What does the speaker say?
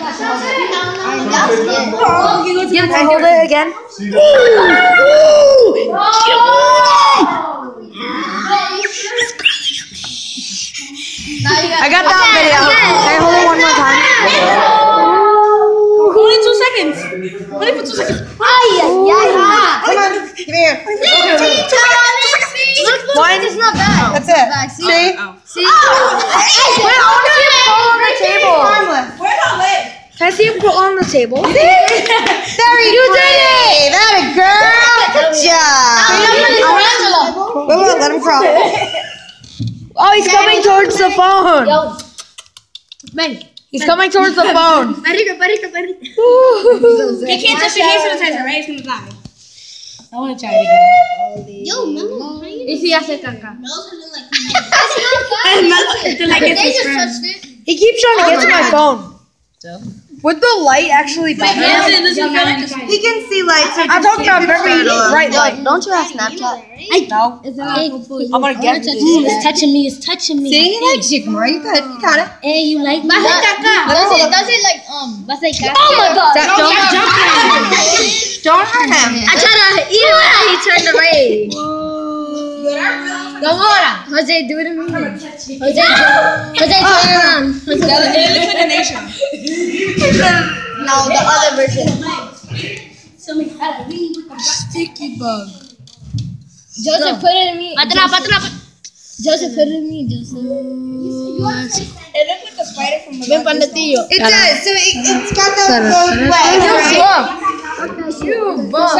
Give it to hold it again. I got that video. Can I hold it one more time? Only two seconds. Only for two seconds. Come on, give me here. One. It's not bad. That's it. See? See? See? Wait, I want to see it fall on the table. Harmless. Where's our leg? Can see it put on the table? Very you did it! That a girl. Good job. Wait, wait, let him crawl. Oh, he's coming towards the phone. Yo. Ven. He's coming towards the phone. Perrito, perrito, perrito. He can't touch the hand sanitizer, right? He's gonna die. I wanna try it again. Yo, Melo. Y si hace caca. And Mel- to like They it's his just friend. touched it. He keeps trying to oh get to my phone. Would the light actually bother? him? He can see lights. So I'm talking about very bright light. Don't you have Snapchat? No. Hey, I'm gonna get it. It's touching me. It's touching me. See, he likes you, Kamara. You got, you got it. Hey, you like me? Does it, does it like, um, does it caca? Oh my god. Don't, don't hurt him. I tried to eat it and he turned away. Gamora. Jose, do it to me. Jose, Jose, turn around. Jose, It looks like a no, the other version. Sticky bug. Joseph, put it in me. Patna, patna, Joseph, put it in me, Joseph. It looks like a spider from Ven para el tío. It does. So it, it's got those, those legs, right? You bum.